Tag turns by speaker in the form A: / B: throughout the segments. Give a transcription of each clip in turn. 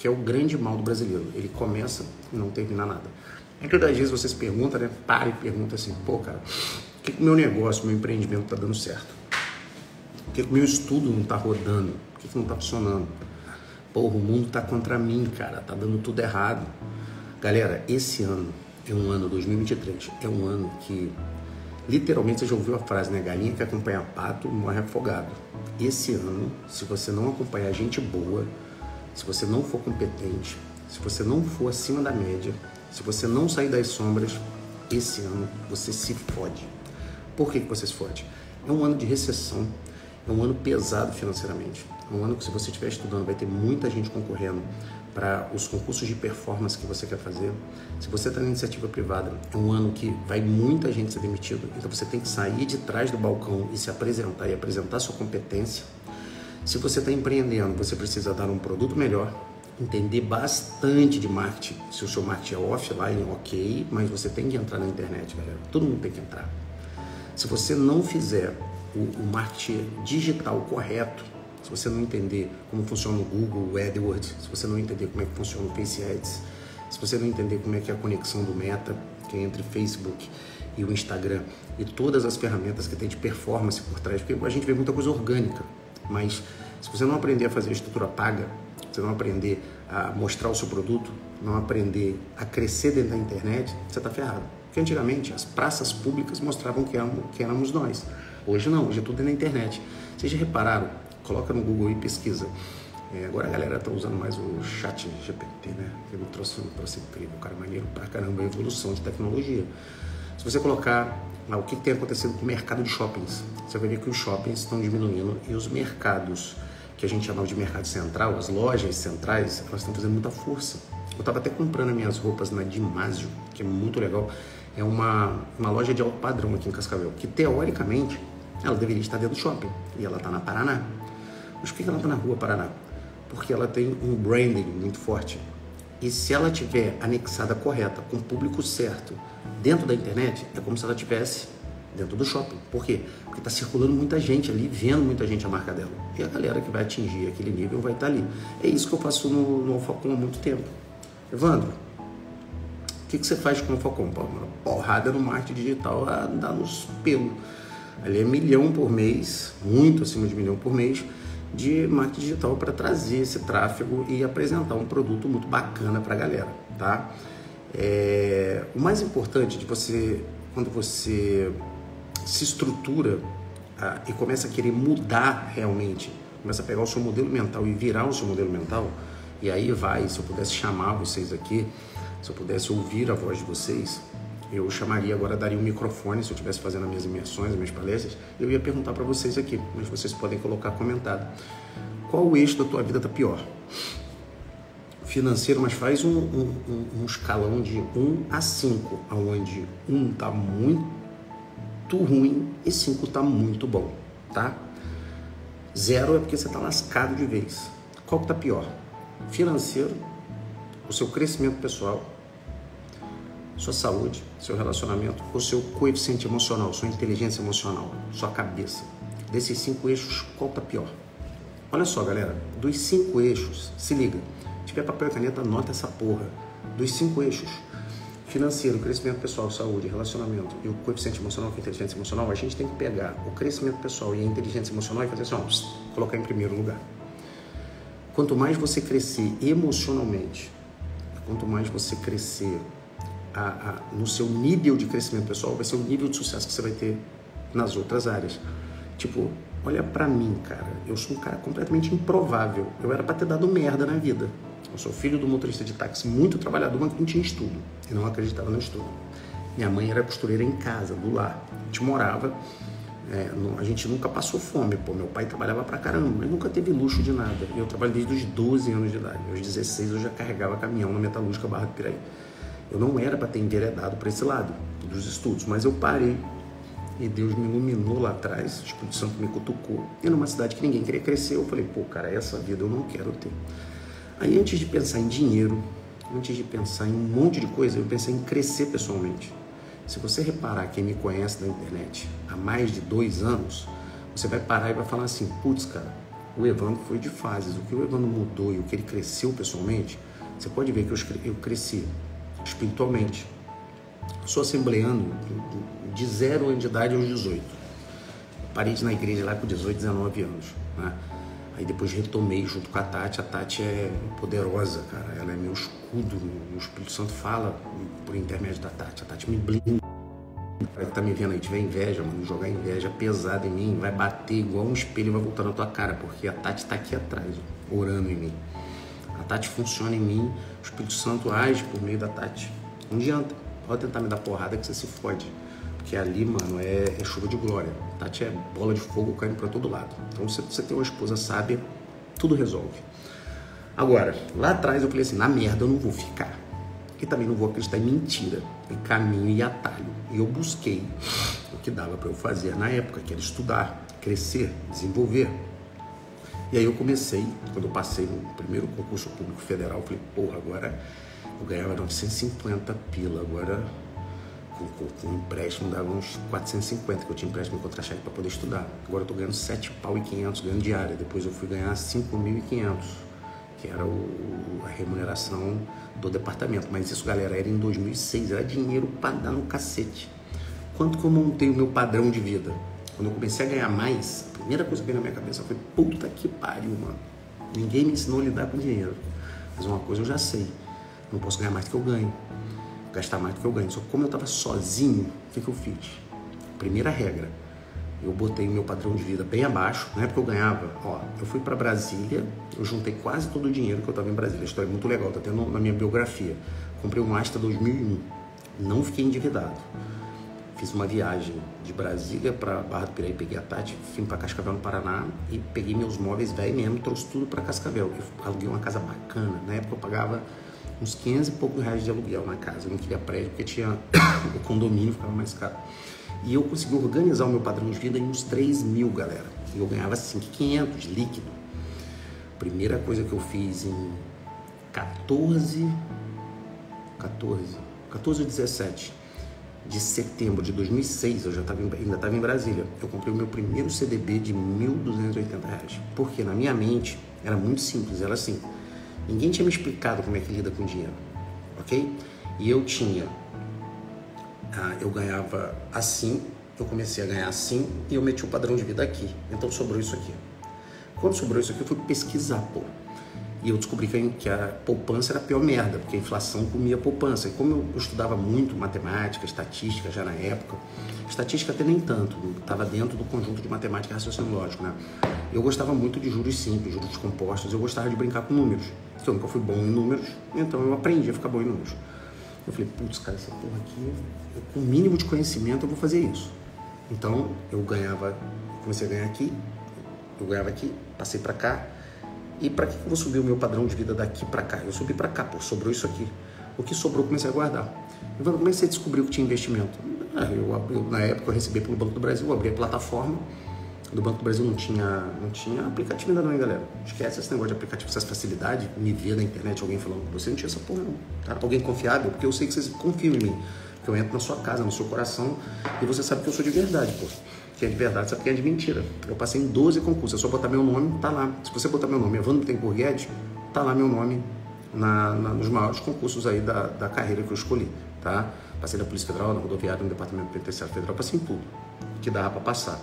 A: que é o grande mal do brasileiro. Ele começa e não termina nada. Muitas das vezes vocês perguntam, né? Para e pergunta assim, pô, cara, por que o meu negócio, meu empreendimento está dando certo? Por que o meu estudo não está rodando? Por que não está funcionando? Porra, o mundo está contra mim, cara, tá dando tudo errado. Galera, esse ano é um ano 2023, é um ano que literalmente você já ouviu a frase, né? Galinha que acompanha pato morre afogado. Esse ano, se você não acompanhar gente boa, se você não for competente, se você não for acima da média, se você não sair das sombras, esse ano você se fode. Por que, você se fode? É um ano de recessão, é um ano pesado financeiramente. É um ano que, se você estiver estudando, vai ter muita gente concorrendo para os concursos de performance que você quer fazer. Se você está na iniciativa privada, é um ano que vai muita gente ser demitida. Então você tem que sair de trás do balcão e se apresentar e apresentar sua competência. Se você está empreendendo, você precisa dar um produto melhor, entender bastante de marketing. Se o seu marketing é offline, ok, mas você tem que entrar na internet, galera. Todo mundo tem que entrar. Se você não fizer o, o marketing digital correto, se você não entender como funciona o Google, o AdWords, se você não entender como é que funciona o Face Ads, se você não entender como é que é a conexão do Meta, que é entre Facebook e o Instagram, e todas as ferramentas que tem de performance por trás, porque a gente vê muita coisa orgânica, mas se você não aprender a fazer estrutura paga, você não aprender a mostrar o seu produto, não aprender a crescer dentro da internet, você está ferrado. Porque antigamente as praças públicas mostravam que éramos, que éramos nós. Hoje não, hoje é tudo na internet. Vocês já repararam? Coloca no Google e pesquisa. É, agora a galera está usando mais o chat GPT, né? Que me trouxe, me trouxe incrível, cara, maneiro pra caramba, a evolução de tecnologia. Se você colocar o que tem acontecido com o mercado de shoppings, você vai ver que os shoppings estão diminuindo e os mercados que a gente chamava de mercado central, as lojas centrais, elas estão fazendo muita força. Eu estava até comprando minhas roupas na Dimásio, que é muito legal. É uma, uma loja de alto padrão aqui em Cascavel, que teoricamente ela deveria estar dentro do shopping e ela está na Paraná. Mas por que ela está na rua Paraná? Porque ela tem um branding muito forte. E se ela tiver anexada correta, com o público certo, dentro da internet, é como se ela tivesse dentro do shopping. Por quê? Porque está circulando muita gente ali, vendo muita gente a marca dela. E a galera que vai atingir aquele nível vai estar tá ali. É isso que eu faço no, no Alfacom há muito tempo. Evandro, o que, que você faz com o Alfacom? Porrada no marketing digital dar nos pelos. Ali é milhão por mês, muito acima de milhão por mês, de marketing digital para trazer esse tráfego e apresentar um produto muito bacana para a galera, tá? É, o mais importante de você, quando você se estrutura ah, e começa a querer mudar realmente, começa a pegar o seu modelo mental e virar o seu modelo mental, e aí vai, se eu pudesse chamar vocês aqui, se eu pudesse ouvir a voz de vocês, eu chamaria agora, daria um microfone, se eu estivesse fazendo as minhas imersões, as minhas palestras, eu ia perguntar para vocês aqui, mas vocês podem colocar comentado. Qual o eixo da tua vida está pior? Financeiro, mas faz um, um, um, escalão de 1 a 5, onde 1 está muito ruim e 5 está muito bom, tá? Zero é porque você está lascado de vez. Qual que está pior? Financeiro, o seu crescimento pessoal, sua saúde, seu relacionamento, o seu coeficiente emocional, sua inteligência emocional, sua cabeça. Desses cinco eixos, qual está pior? Olha só, galera, dos cinco eixos, se liga. Se tiver papel e caneta, anota essa porra. Dos cinco eixos, financeiro, crescimento pessoal, saúde, relacionamento e o coeficiente emocional, que é inteligência emocional, a gente tem que pegar o crescimento pessoal e a inteligência emocional e fazer assim, ó, colocar em primeiro lugar. Quanto mais você crescer emocionalmente, quanto mais você crescer a, a, no seu nível de crescimento pessoal, vai ser o nível de sucesso que você vai ter nas outras áreas. Tipo, olha para mim, cara, eu sou um cara completamente improvável. Eu era para ter dado merda na vida eu sou filho do motorista de táxi muito trabalhador, mas não tinha estudo. E não acreditava no estudo. Minha mãe era costureira em casa, do lar. A gente morava, é, a gente nunca passou fome. Pô, meu pai trabalhava pra caramba, mas nunca teve luxo de nada. Eu trabalho desde os 12 anos de idade. Aos 16 eu já carregava caminhão na metalúrgica Barra do Piraí. Eu não era para ter enveredado para esse lado dos estudos, mas eu parei e Deus me iluminou lá atrás, o Espírito Santo me cutucou. E numa cidade que ninguém queria crescer, eu falei, pô, cara, essa vida eu não quero ter. Aí antes de pensar em dinheiro, antes de pensar em um monte de coisa, eu pensei em crescer pessoalmente. Se você reparar quem me conhece na internet há mais de dois anos, você vai parar e vai falar assim, putz, cara, o Evandro foi de fases. O que o Evandro mudou e o que ele cresceu pessoalmente, você pode ver que eu cresci espiritualmente. Sou assembleando de zero anos de idade aos 18. Parei na igreja lá com 18, 19 anos. Né? Aí depois retomei junto com a Tati. A Tati é poderosa, cara. Ela é meu escudo. O Espírito Santo fala por intermédio da Tati. A Tati me blinda. Para que tá me vendo aí, tiver inveja, mano, jogar inveja pesada em mim, vai bater igual um espelho e vai voltar na tua cara, porque a Tati tá aqui atrás, orando em mim. A Tati funciona em mim, o Espírito Santo age por meio da Tati. Não adianta, pode tentar me dar porrada que você se fode. Porque ali, mano, é, é chuva de glória. A Tati é bola de fogo caindo para todo lado. Então, se você tem uma esposa sábia, tudo resolve. Agora, lá atrás eu falei assim: na merda eu não vou ficar. E também não vou acreditar em mentira, em caminho e atalho. E eu busquei o que dava para eu fazer na época, que era estudar, crescer, desenvolver. E aí eu comecei, quando eu passei no primeiro concurso público federal, falei, porra, agora eu ganhava 950 pila, agora com, com, com empréstimo dava uns 450, que eu tinha empréstimo contra-cheque para poder estudar. Agora eu tô ganhando 7 pau e 500 ganhando diária, depois eu fui ganhar 5.500, que era o, a remuneração do departamento. Mas isso, galera, era em 2006, era dinheiro para dar no cacete. Quanto que eu montei o meu padrão de vida? Quando eu comecei a ganhar mais, a primeira coisa que veio na minha cabeça foi: puta que pariu, mano. Ninguém me ensinou a lidar com dinheiro. Mas uma coisa eu já sei: não posso ganhar mais do que eu ganho, gastar mais do que eu ganho. Só que como eu estava sozinho, o que, que eu fiz? Primeira regra: eu botei o meu padrão de vida bem abaixo. Na época eu ganhava, ó, eu fui para Brasília, eu juntei quase todo o dinheiro que eu estava em Brasília. A história é muito legal, tá tendo na minha biografia. Comprei um Astra 2001, não fiquei endividado. Fiz uma viagem de Brasília para Barra do Piraí, peguei a Tati, vim para Cascavel no Paraná e peguei meus móveis velho mesmo, trouxe tudo para Cascavel. Eu aluguei uma casa bacana. Na época eu pagava uns 500 e poucos reais de aluguel na casa. Eu não queria prédio porque tinha o condomínio, ficava mais caro. E eu consegui organizar o meu padrão de vida em uns 3 mil, galera. E eu ganhava 5,500 líquido. Primeira coisa que eu fiz em 14, 14, 14 ou 17 de setembro de 2006, eu já tava ainda estava em Brasília, eu comprei o meu primeiro CDB de R$ 1.280. Porque na minha mente era muito simples, era assim, ninguém tinha me explicado como é que lida com dinheiro, ok? E eu tinha ah, eu ganhava assim, eu comecei a ganhar assim e eu meti o padrão de vida aqui. Então sobrou isso aqui. Quando sobrou isso aqui, eu fui pesquisar, pô. E eu descobri que a poupança era a pior merda, porque a inflação comia a poupança. E como eu estudava muito matemática, estatística já na época, estatística até nem tanto, estava dentro do conjunto de matemática e raciocínio lógico, né? Eu gostava muito de juros simples, juros compostos, eu gostava de brincar com números. Eu nunca fui bom em números, então eu aprendi a ficar bom em números. Eu falei, putz, cara, essa porra aqui, eu, com o mínimo de conhecimento eu vou fazer isso. Então eu ganhava, comecei a ganhar aqui, eu ganhava aqui, passei para cá. E para que eu vou subir o meu padrão de vida daqui para cá? Eu subi para cá, pô, sobrou isso aqui. O que sobrou comecei a guardar. Eu falei, como é que que tinha investimento? Ah, eu, eu, na época eu recebi pelo Banco do Brasil, eu abri a plataforma do Banco do Brasil não tinha, não tinha aplicativo ainda não, hein, galera? Esquece esse negócio de aplicativo, essas facilidades, me ver na internet alguém falando com você, não tinha essa porra não, tá? Alguém confiável, porque eu sei que vocês confiam em mim, que eu entro na sua casa, no seu coração, e você sabe que eu sou de verdade, pô. Quem é de verdade sabe quem é de mentira. Eu passei em 12 concursos, é só botar meu nome, tá lá. Se você botar meu nome, Evandro Tencourt Guedes, tá lá meu nome na, na, nos maiores concursos aí da, da carreira que eu escolhi, tá? Passei na Polícia Federal, na Rodoviária, no Departamento Penitenciário Federal, passei em tudo que dava para passar.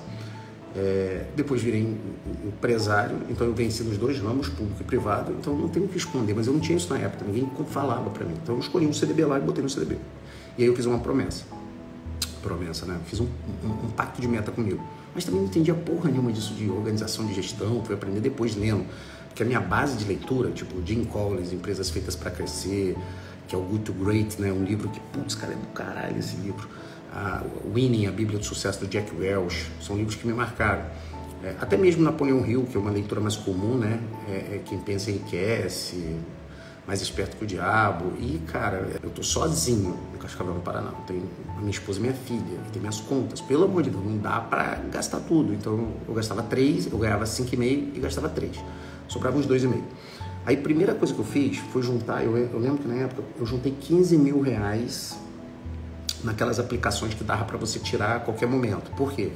A: É, depois virei empresário, então eu venci nos dois ramos, público e privado, então não tenho o que esconder, mas eu não tinha isso na época, ninguém falava para mim. Então eu escolhi um CDB lá e botei no CDB. E aí eu fiz uma promessa. Promessa, né? Fiz um, um, um pacto de meta comigo. Mas também não entendia porra nenhuma disso de organização de gestão, fui aprender depois lendo. Porque a minha base de leitura, tipo Jim Collins, Empresas Feitas para Crescer, que é o Good to Great, né? Um livro que, putz, cara, é do caralho esse livro Winning, a Bíblia do Sucesso do Jack Welch, são livros que me marcaram. É, até mesmo Napoleão Hill, que é uma leitura mais comum, né? É, é, quem pensa enriquece, mais esperto que o diabo. E, cara, eu tô sozinho no Cascavel, no Paraná. Tenho minha esposa e minha filha, e tem minhas contas. Pelo amor de Deus, não dá para gastar tudo. Então, eu gastava três, eu ganhava cinco e meio e gastava três. Sobrava uns dois e meio. Aí, a primeira coisa que eu fiz foi juntar, eu, eu lembro que na época eu juntei 15 mil reais naquelas aplicações que dava para você tirar a qualquer momento. Por quê?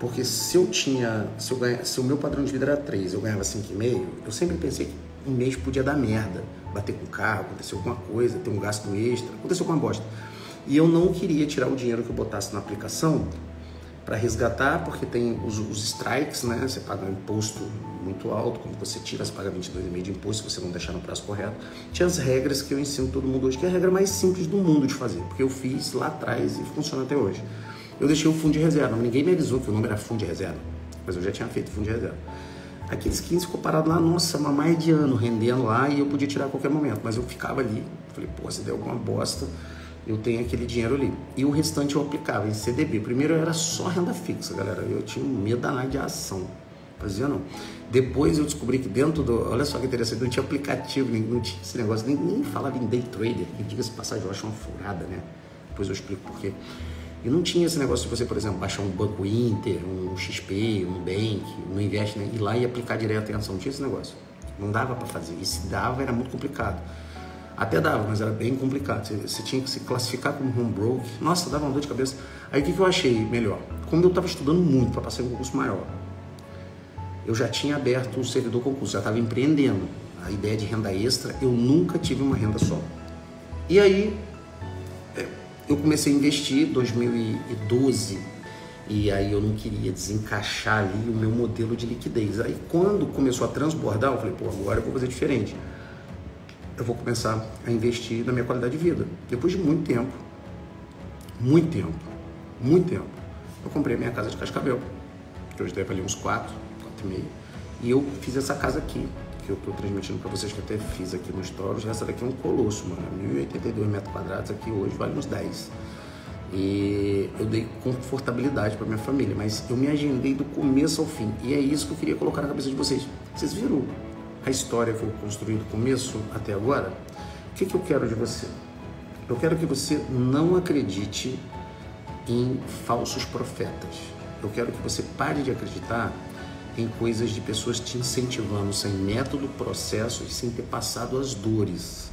A: Porque se eu tinha, se, eu ganha, se o meu padrão de vida era 3, eu ganhava 5,5, eu sempre pensei que um mês podia dar merda. Bater com o carro, acontecer alguma coisa, ter um gasto extra, aconteceu alguma bosta. E eu não queria tirar o dinheiro que eu botasse na aplicação para resgatar, porque tem os, os, strikes, né? Você paga um imposto muito alto, quando você tira, você paga 22,5% de imposto se você não deixar no prazo correto. Tinha as regras que eu ensino todo mundo hoje, que é a regra mais simples do mundo de fazer, porque eu fiz lá atrás e funciona até hoje. Eu deixei o fundo de reserva, ninguém me avisou que o nome era fundo de reserva, mas eu já tinha feito fundo de reserva. Aqueles 15 ficou parado lá, nossa, uma mais de ano rendendo lá e eu podia tirar a qualquer momento, mas eu ficava ali, falei, pô, se der alguma bosta, eu tenho aquele dinheiro ali. E o restante eu aplicava em CDB. Primeiro era só renda fixa, galera. Eu tinha um medo de ação. Fazia não. Depois eu descobri que dentro do. Olha só que interessante, não tinha aplicativo, não tinha esse negócio, nem, nem falava em day trader, que diga-se passagem, eu acho uma furada, né? Depois eu explico por quê. E não tinha esse negócio de você, por exemplo, baixar um Banco Inter, um XP, um Bank, um Invest, né? ir lá e aplicar direto em ação. Não tinha esse negócio. Não dava para fazer. E se dava, era muito complicado. Até dava, mas era bem complicado. Você, você tinha que se classificar como home broke. Nossa, dava uma dor de cabeça. Aí o que, que eu achei melhor? Como eu estava estudando muito para passar em um concurso maior, eu já tinha aberto o servidor concurso, já estava empreendendo. A ideia de renda extra, eu nunca tive uma renda só. E aí é, eu comecei a investir em 2012 e aí eu não queria desencaixar ali o meu modelo de liquidez. Aí quando começou a transbordar, eu falei, pô, agora eu vou fazer diferente eu vou começar a investir na minha qualidade de vida. Depois de muito tempo, muito tempo, muito tempo, eu comprei a minha casa de Cascavel, que hoje deve ali uns 4, 4 e meio, e eu fiz essa casa aqui, que eu estou transmitindo para vocês, que até fiz aqui no Stories. Essa daqui é um colosso, mano, 1.082 metros quadrados aqui hoje, vale uns 10. E eu dei confortabilidade para minha família, mas eu me agendei do começo ao fim. E é isso que eu queria colocar na cabeça de vocês. Vocês viram a história que eu construí do começo até agora, o que, que eu quero de você? Eu quero que você não acredite em falsos profetas. Eu quero que você pare de acreditar em coisas de pessoas te incentivando sem método, processo e sem ter passado as dores.